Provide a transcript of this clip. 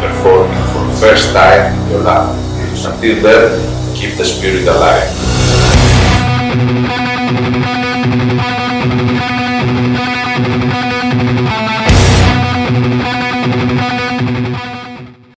performing for the first time in your life. Until then, keep the spirit alive.